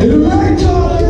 Electronic!